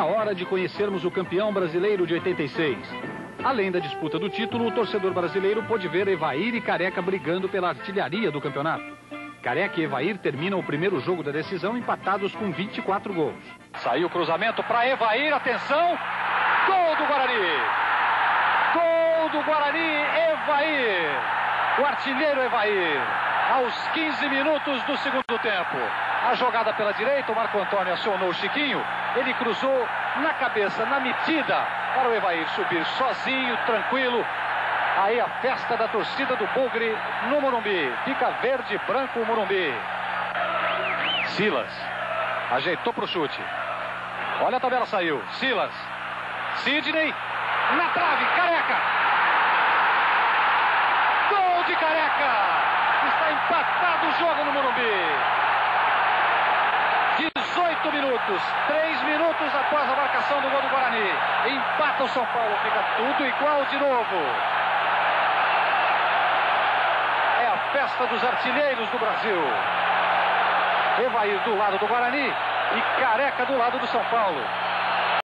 A hora de conhecermos o campeão brasileiro de 86. Além da disputa do título, o torcedor brasileiro pôde ver Evair e Careca brigando pela artilharia do campeonato. Careca e Evair terminam o primeiro jogo da decisão empatados com 24 gols. Saiu o cruzamento para Evair, atenção! Gol do Guarani! Gol do Guarani, Evair! O artilheiro Evair, aos 15 minutos do segundo tempo. A jogada pela direita, o Marco Antônio acionou o Chiquinho. Ele cruzou na cabeça, na metida, para o Evair subir sozinho, tranquilo. Aí a festa da torcida do Bugre no Morumbi. Fica verde branco o Morumbi. Silas ajeitou para o chute. Olha a tabela, saiu. Silas. Sidney. Na trave, careca. Gol de careca. Está empatado o jogo no Morumbi. 18 minutos, 3 minutos após a marcação do gol do Guarani. Empata o São Paulo, fica tudo igual de novo. É a festa dos artilheiros do Brasil. Evair do lado do Guarani e Careca do lado do São Paulo.